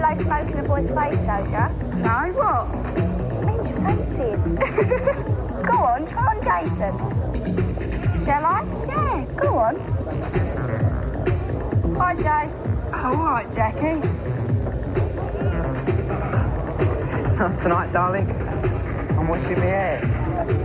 smoke in a boy's face, don't you? No, what? means you fancy him. go on, try on Jason. Shall I? Yeah, go on. Hi, Jay. All right, Jackie. Not tonight, darling. I'm washing my hair.